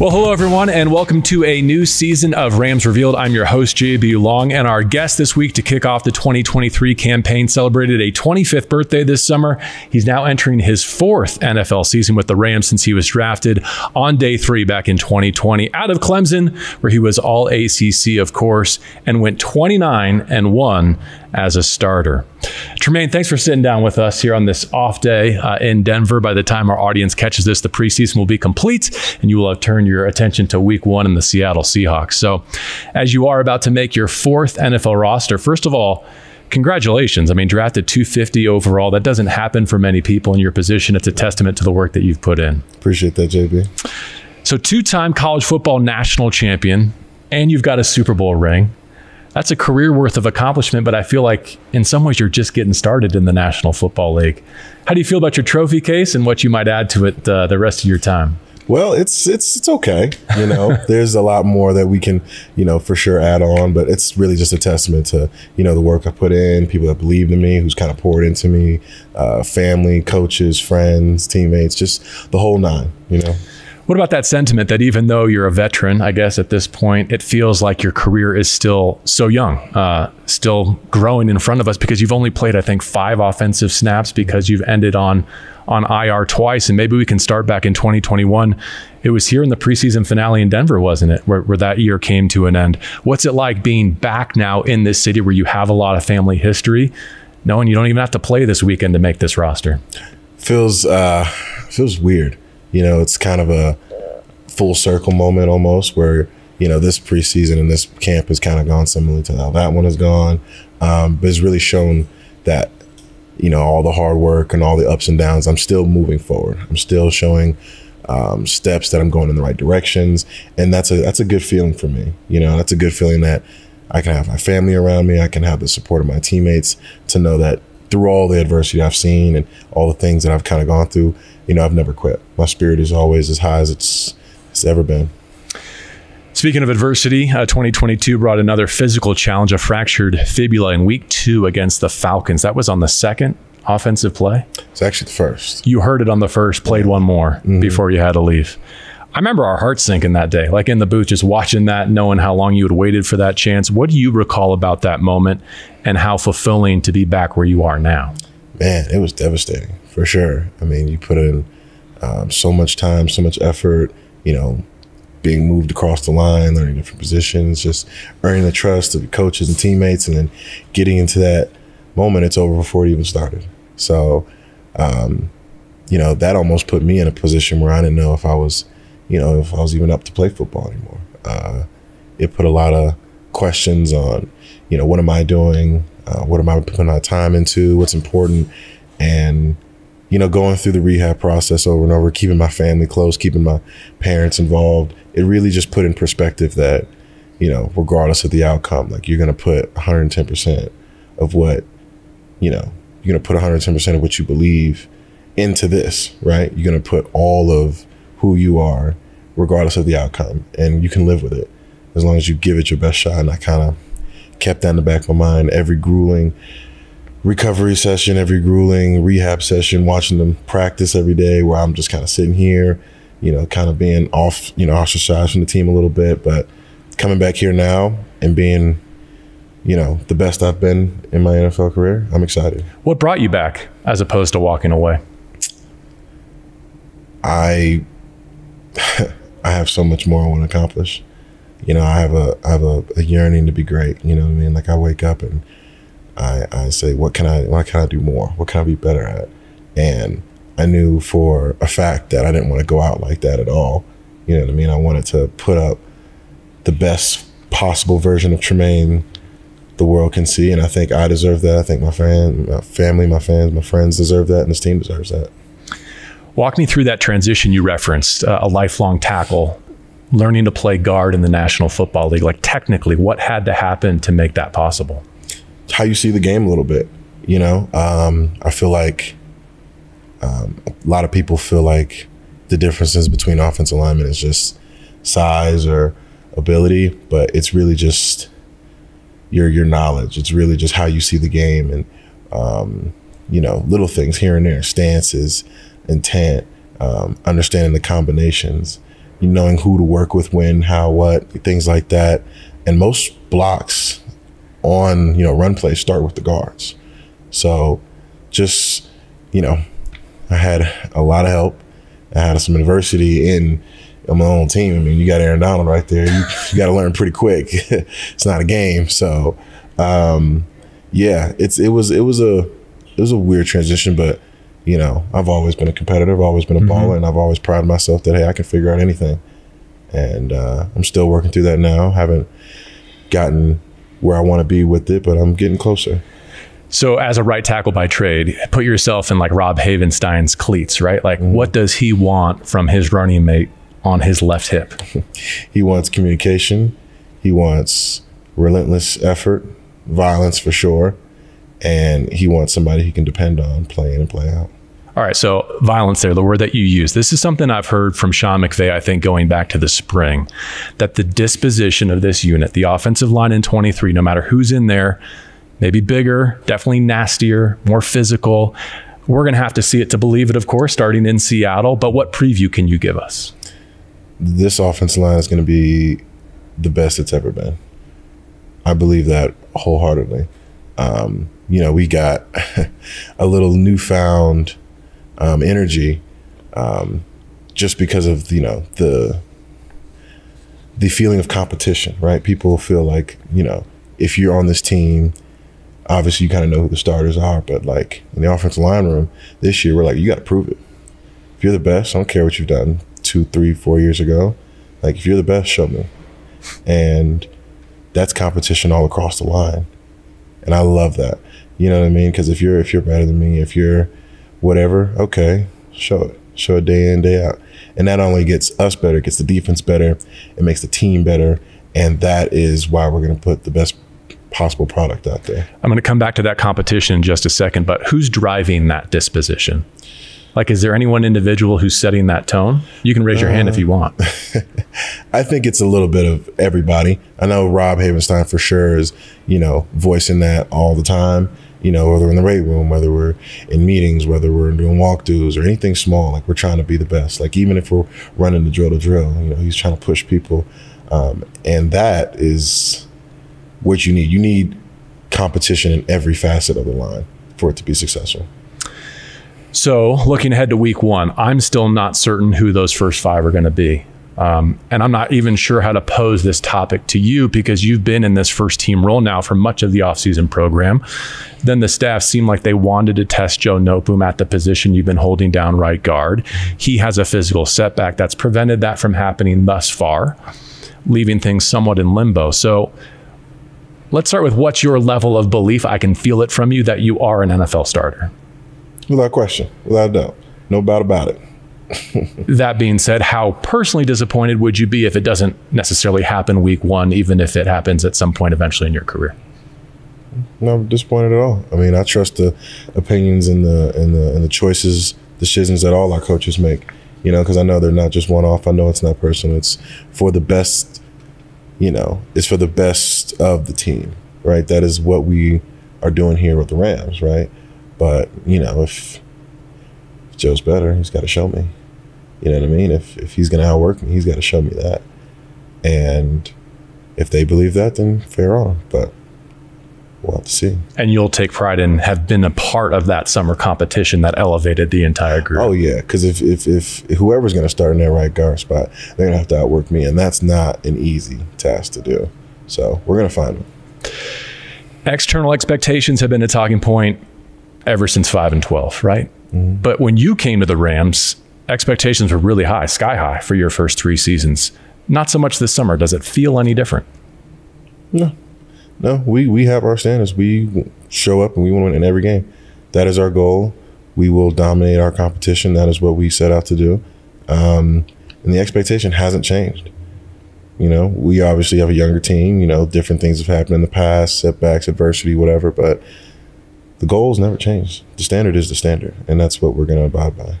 Well, hello, everyone, and welcome to a new season of Rams Revealed. I'm your host, JB Long, and our guest this week to kick off the 2023 campaign celebrated a 25th birthday this summer. He's now entering his fourth NFL season with the Rams since he was drafted on day three back in 2020 out of Clemson, where he was all ACC, of course, and went 29 and 1 as a starter. Tremayne, thanks for sitting down with us here on this off day uh, in Denver. By the time our audience catches this, the preseason will be complete and you will have turned your attention to week one in the Seattle Seahawks. So, as you are about to make your fourth NFL roster, first of all, congratulations. I mean, drafted 250 overall. That doesn't happen for many people in your position. It's a testament to the work that you've put in. Appreciate that, JB. So, two time college football national champion, and you've got a Super Bowl ring that's a career worth of accomplishment, but I feel like in some ways you're just getting started in the National Football League. How do you feel about your trophy case and what you might add to it uh, the rest of your time? Well, it's it's it's okay. You know, there's a lot more that we can, you know, for sure add on, but it's really just a testament to you know the work I put in, people that believed in me, who's kind of poured into me, uh, family, coaches, friends, teammates, just the whole nine. You know. What about that sentiment that even though you're a veteran, I guess at this point, it feels like your career is still so young, uh, still growing in front of us because you've only played, I think, five offensive snaps because you've ended on on IR twice, and maybe we can start back in 2021. It was here in the preseason finale in Denver, wasn't it, where, where that year came to an end? What's it like being back now in this city where you have a lot of family history, knowing you don't even have to play this weekend to make this roster? Feels uh, feels weird you know, it's kind of a full circle moment almost where, you know, this preseason and this camp has kind of gone similarly to how that one has gone. Um, but it's really shown that, you know, all the hard work and all the ups and downs, I'm still moving forward. I'm still showing um, steps that I'm going in the right directions. And that's a, that's a good feeling for me. You know, that's a good feeling that I can have my family around me. I can have the support of my teammates to know that through all the adversity I've seen and all the things that I've kind of gone through, you know, I've never quit. My spirit is always as high as it's, it's ever been. Speaking of adversity, uh, 2022 brought another physical challenge, a fractured fibula in week two against the Falcons. That was on the second offensive play. It's actually the first. You heard it on the first, played one more mm-hmm. before you had to leave. I remember our hearts sinking that day, like in the booth, just watching that, knowing how long you had waited for that chance. What do you recall about that moment and how fulfilling to be back where you are now? Man, it was devastating for sure. I mean, you put in um, so much time, so much effort, you know, being moved across the line, learning different positions, just earning the trust of coaches and teammates, and then getting into that moment, it's over before it even started. So, um, you know, that almost put me in a position where I didn't know if I was, you know, if I was even up to play football anymore. Uh, it put a lot of questions on, you know, what am I doing? Uh, what am I putting my time into? What's important? And you know, going through the rehab process over and over, keeping my family close, keeping my parents involved, it really just put in perspective that, you know, regardless of the outcome, like you're going to put 110% of what, you know, you're going to put 110% of what you believe into this, right? You're going to put all of who you are, regardless of the outcome, and you can live with it as long as you give it your best shot. And I kind of kept that in the back of my mind every grueling recovery session, every grueling rehab session, watching them practice every day where I'm just kind of sitting here, you know, kind of being off, you know, ostracized from the team a little bit, but coming back here now and being, you know, the best I've been in my NFL career, I'm excited. What brought you back as opposed to walking away? I I have so much more I want to accomplish. You know, I have a I have a, a yearning to be great. You know what I mean? Like I wake up and I, I say, what can I, what can I do more? What can I be better at? And I knew for a fact that I didn't want to go out like that at all. You know what I mean? I wanted to put up the best possible version of Tremayne the world can see, and I think I deserve that. I think my fan, my family, my fans, my friends deserve that, and this team deserves that. Walk me through that transition you referenced, uh, a lifelong tackle, learning to play guard in the National Football League. Like technically, what had to happen to make that possible? how you see the game a little bit. You know, um, I feel like um, a lot of people feel like the differences between offensive linemen is just size or ability, but it's really just your your knowledge. It's really just how you see the game and um, you know little things here and there, stances, intent, um, understanding the combinations, knowing who to work with, when, how, what, things like that. And most blocks on you know run plays start with the guards. So just you know, I had a lot of help. I had some adversity in my own team. I mean, you got Aaron Donald right there. You, you got to learn pretty quick. it's not a game. So um, yeah, it's it was it was a it was a weird transition, but you know, I've always been a competitor. I've always been a mm-hmm. baller, and I've always prided myself that hey, I can figure out anything. And uh, I'm still working through that now. Haven't gotten where I want to be with it, but I'm getting closer. So, as a right tackle by trade, put yourself in like Rob Havenstein's cleats, right? Like, mm-hmm. what does he want from his running mate on his left hip? he wants communication. He wants relentless effort, violence for sure, and he wants somebody he can depend on play in and play out. All right, so violence there, the word that you use. This is something I've heard from Sean McVay, I think, going back to the spring, that the disposition of this unit, the offensive line in 23, no matter who's in there, maybe bigger, definitely nastier, more physical. We're going to have to see it to believe it, of course, starting in Seattle. But what preview can you give us? This offensive line is going to be the best it's ever been. I believe that wholeheartedly. Um, you know, we got a little newfound um, energy um, just because of you know the the feeling of competition, right? People feel like you know if you're on this team, obviously you kind of know who the starters are, but like in the offensive line room this year, we're like you got to prove it. If you're the best, I don't care what you've done two, three, four years ago. Like if you're the best, show me. And that's competition all across the line, and I love that. You know what I mean? Because if you're if you're better than me, if you're whatever, okay, show it. Show it day in, day out. And that only gets us better, it gets the defense better, it makes the team better. And that is why we're going to put the best possible product out there. I'm going to come back to that competition in just a second, but who's driving that disposition? Like, is there any one individual who's setting that tone? You can raise your uh, hand if you want. I think it's a little bit of everybody. I know Rob Havenstein for sure is, you know, voicing that all the time you know, whether we're in the weight room, whether we're in meetings, whether we're doing walkthroughs or anything small, like we're trying to be the best. Like even if we're running the drill to drill, you know, he's trying to push people. Um, and that is what you need. You need competition in every facet of the line for it to be successful. So, looking ahead to week one, I'm still not certain who those first five are going to be. Um, and I'm not even sure how to pose this topic to you because you've been in this first team role now for much of the offseason program. Then the staff seemed like they wanted to test Joe Noteboom at the position you've been holding down right guard. He has a physical setback that's prevented that from happening thus far, leaving things somewhat in limbo. So let's start with what's your level of belief? I can feel it from you that you are an NFL starter. Without question, without doubt. No doubt about it. that being said, how personally disappointed would you be if it doesn't necessarily happen week one, even if it happens at some point eventually in your career? Not disappointed at all. I mean, I trust the opinions and the and the and the choices, decisions that all our coaches make. You know, because I know they're not just one off. I know it's not personal. It's for the best. You know, it's for the best of the team, right? That is what we are doing here with the Rams, right? But you know, if, if Joe's better, he's got to show me. You know what I mean? If if he's going to outwork me, he's got to show me that. And if they believe that, then fair on. But we'll have to see. And you'll take pride in have been a part of that summer competition that elevated the entire group. Oh yeah, because if, if if whoever's going to start in that right guard spot, they're going to have to outwork me, and that's not an easy task to do. So we're going to find them. External expectations have been a talking point ever since five and twelve, right? Mm-hmm. But when you came to the Rams, expectations were really high, sky high for your first three seasons. Not so much this summer. Does it feel any different? No, no. We we have our standards. We show up and we want to win in every game. That is our goal. We will dominate our competition. That is what we set out to do. Um, and the expectation hasn't changed. You know, we obviously have a younger team. You know, different things have happened in the past, setbacks, adversity, whatever. But the goals never changed. The standard is the standard, and that's what we're going to abide by.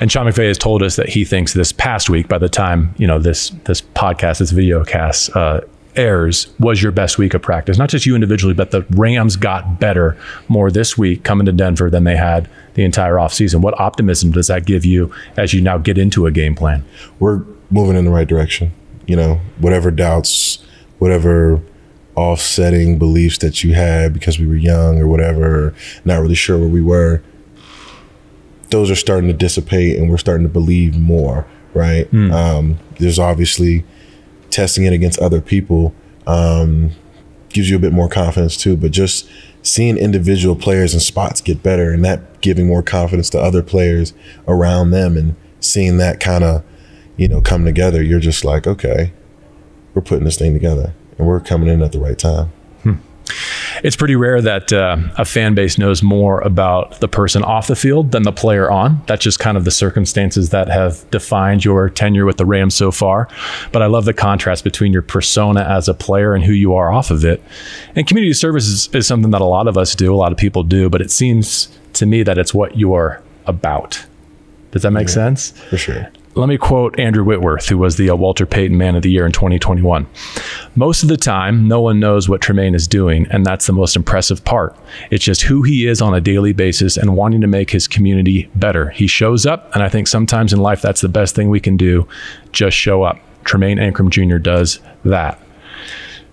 And Sean McVay has told us that he thinks this past week, by the time you know this this podcast, this video cast uh, airs was your best week of practice. Not just you individually, but the Rams got better more this week coming to Denver than they had the entire offseason. What optimism does that give you as you now get into a game plan? We're moving in the right direction. You know, whatever doubts, whatever offsetting beliefs that you had because we were young or whatever, not really sure where we were, those are starting to dissipate and we're starting to believe more, right? Mm. Um, there's obviously testing it against other people um, gives you a bit more confidence too, but just seeing individual players and spots get better and that giving more confidence to other players around them and seeing that kind of, you know, come together, you're just like, okay, we're putting this thing together and we're coming in at the right time. It's pretty rare that uh, a fan base knows more about the person off the field than the player on. That's just kind of the circumstances that have defined your tenure with the Rams so far. But I love the contrast between your persona as a player and who you are off of it. And community service is, is something that a lot of us do, a lot of people do, but it seems to me that it's what you're about. Does that make yeah, sense? For sure. Let me quote Andrew Whitworth, who was the uh, Walter Payton Man of the Year in 2021. Most of the time, no one knows what Tremayne is doing, and that's the most impressive part. It's just who he is on a daily basis and wanting to make his community better. He shows up, and I think sometimes in life that's the best thing we can do just show up. Tremayne Anchrum Jr. does that.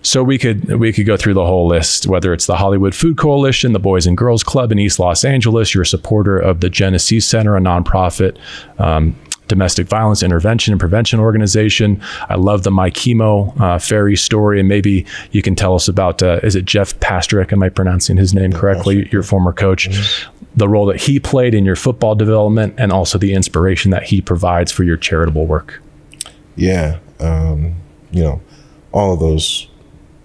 So we could we could go through the whole list, whether it's the Hollywood Food Coalition, the Boys and Girls Club in East Los Angeles, you're a supporter of the Jenesse Center, a nonprofit um, domestic violence intervention and prevention organization. I love the My Chemo uh, Ferry story, and maybe you can tell us about uh, is it Jeff Pastrick? Am I pronouncing his name correctly? Your former coach. Mm-hmm. The role that he played in your football development, and also the inspiration that he provides for your charitable work. Yeah, um, you know, all of those,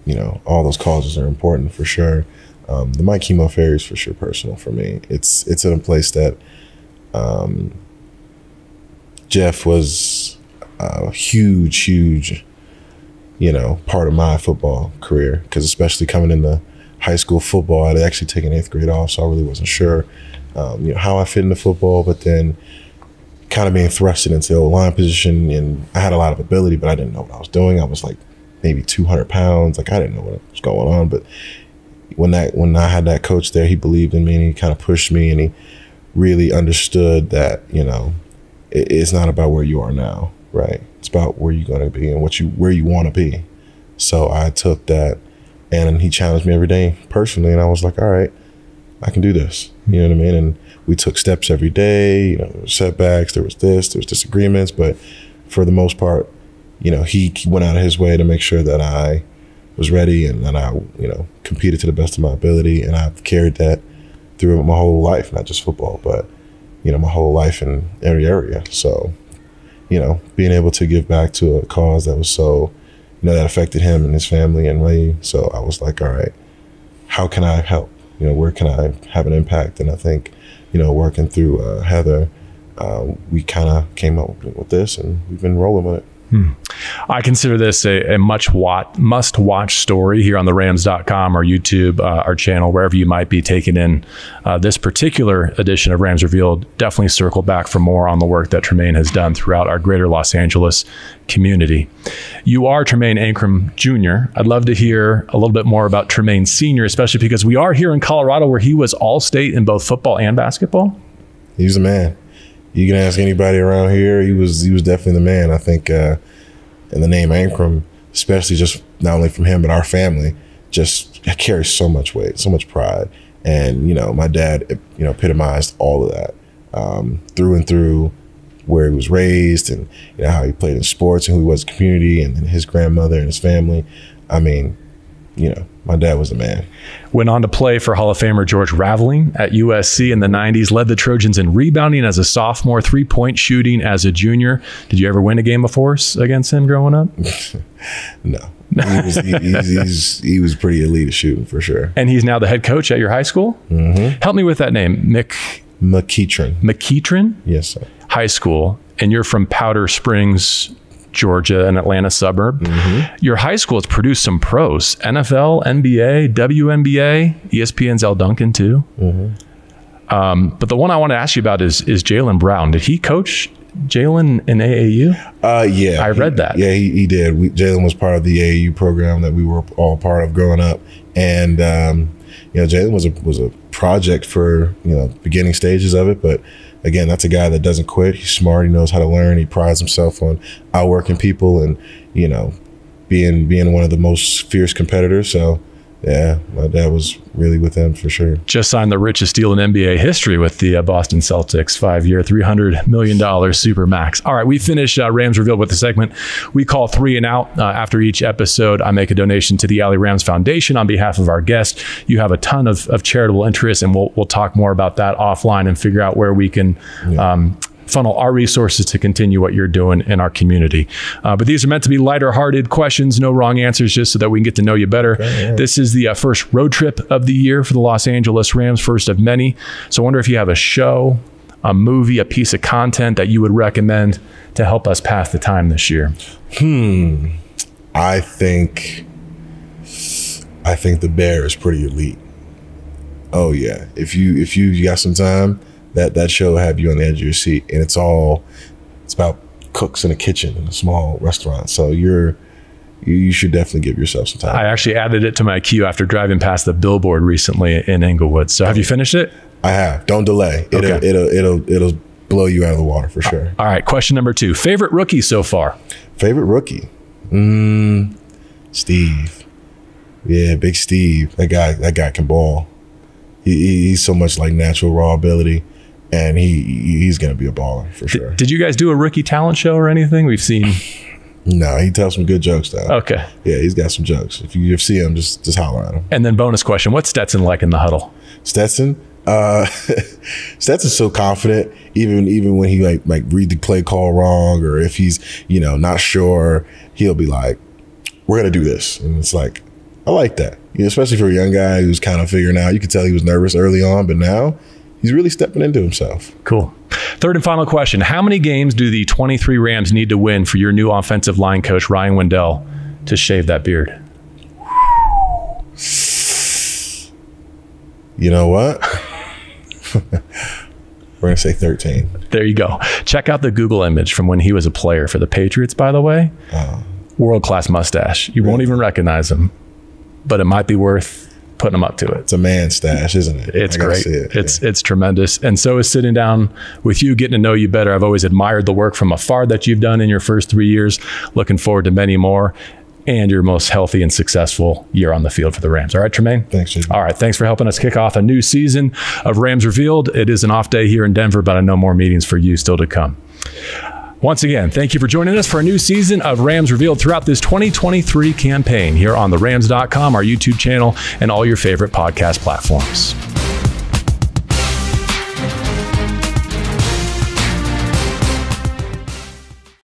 you know, all those causes are important for sure. Um, the My Chemo Ferry is for sure personal for me. It's it's in a place that um, Jeff was a huge, huge, you know, part of my football career. Because especially coming into high school football, I'd actually taken eighth grade off, so I really wasn't sure, um, you know, how I fit into football. But then, kind of being thrusted into the line position, and I had a lot of ability, but I didn't know what I was doing. I was like maybe 200 pounds, like I didn't know what was going on. But when that when I had that coach there, he believed in me and he kind of pushed me, and he really understood that you know it's not about where you are now, right? It's about where you're going to be and what you where you want to be. So I took that, and he challenged me every day personally, and I was like, all right, I can do this. You know what I mean? And we took steps every day. You know, setbacks, there was this, there was disagreements, but for the most part, you know, he went out of his way to make sure that I was ready and that I, you know, competed to the best of my ability, and I've carried that through my whole life, not just football, but you know, my whole life in every area. So, you know, being able to give back to a cause that was so, you know, that affected him and his family and me. So I was like, all right, how can I help? You know, where can I have an impact? And I think, you know, working through uh, Heather, uh, we kind of came up with this and we've been rolling with it. Hmm. I consider this a, a much wat, must watch story here on the Rams.com or YouTube, uh, our channel, wherever you might be taking in uh, this particular edition of Rams Revealed. Definitely circle back for more on the work that Tremayne has done throughout our greater Los Angeles community. You are Tremayne Anchrum Jr. I'd love to hear a little bit more about Tremayne Sr., especially because we are here in Colorado where he was all state in both football and basketball. He's a man you can ask anybody around here. He was he was definitely the man. I think, uh, and the name Anchrum, especially just not only from him but our family, just carries so much weight, so much pride. And you know, my dad, you know, epitomized all of that um, through and through, where he was raised, and you know how he played in sports and who he was in community, and, and his grandmother and his family. I mean, you know, my dad was a man. Went on to play for Hall of Famer George Raveling at USC in the 90s, led the Trojans in rebounding as a sophomore, three point shooting as a junior. Did you ever win a game of force against him growing up? no. he, was, he, he was pretty elite at shooting for sure. And he's now the head coach at your high school? Mm-hmm. Help me with that name. Mick. McEachern. McEachern? Yes, sir. High school. And you're from Powder Springs, Georgia, an Atlanta suburb. Mm-hmm. Your high school has produced some pros NFL, NBA, WNBA, ESPN's Elle Duncan, too. Mm-hmm. Um, but the one I want to ask you about is, is Jaylen Brown. Did he coach Jaylen in AAU? Uh, yeah, I read he- that. Yeah, he, he did. Jaylen was part of the AAU program that we were all part of growing up, and um, you know, Jaylen was a was a project for you know beginning stages of it, but. Again, that's a guy that doesn't quit. He's smart. He knows how to learn. He prides himself on outworking people and, you know, being being one of the most fierce competitors. So, yeah, my dad was really with them for sure. Just signed the richest deal in NBA history with the uh, Boston Celtics, five year, $300 million super max. All right, we finish uh, Rams Revealed with the segment we call three and out. Uh, after each episode, I make a donation to the LA Rams Foundation on behalf of our guest. You have a ton of, of charitable interests, and we'll, we'll talk more about that offline and figure out where we can. Um, funnel our resources to continue what you're doing in our community. Uh, but these are meant to be lighter hearted questions, no wrong answers, just so that we can get to know you better. This is the uh, first road trip of the year for the Los Angeles Rams, first of many. So I wonder if you have a show, a movie, a piece of content that you would recommend to help us pass the time this year. Hmm. I think I think the bear is pretty elite. Oh yeah. If you if you got some time, that that show will have you on the edge of your seat. And it's all it's about cooks in a kitchen in a small restaurant. So you're you, should definitely give yourself some time. I actually added it to my queue after driving past the billboard recently in Inglewood. So have you finished it? I have. Don't delay. It'll Okay. it'll it'll it'll blow you out of the water for sure. All right, question number two. Favorite rookie so far? Favorite rookie? Mm, Steve. Yeah, big Steve. That guy. That guy can ball. He, he- he's so much like natural raw ability, and he he's gonna be a baller for sure. Did you guys do a rookie talent show or anything? We've seen. No, he tells some good jokes though. Okay. Yeah, he's got some jokes. If you see him, just just holler at him. And then bonus question: What's Stetson like in the huddle? Stetson. Uh, Stetson's so confident, even even when he like like read the play call wrong, or if he's you know not sure, he'll be like, "We're gonna do this," and it's like, I like that, you know, especially for a young guy who's kind of figuring out. You could tell he was nervous early on, but now he's really stepping into himself. Cool. Third and final question: How many games do the 23 Rams need to win for your new offensive line coach Ryan Wendell to shave that beard? You know what? We're gonna say thirteen. There you go. Check out the Google image from when he was a player for the Patriots. By the way, oh. world class mustache. You won't even recognize him, but it might be worth putting them up to it. It's a man stash, isn't it? It's great. it. It's it's tremendous. And so is sitting down with you, getting to know you better. I've always admired the work from afar that you've done in your first three years. Looking forward to many more. And your most healthy and successful year on the field for the Rams. All right, Tremayne? Thanks. All right. Thanks for helping us kick off a new season of Rams Revealed. It is an off day here in Denver, but I know more meetings for you still to come. Once again, thank you for joining us for a new season of Rams Revealed throughout this 2023 campaign here on the Rams.com, our YouTube channel, and all your favorite podcast platforms.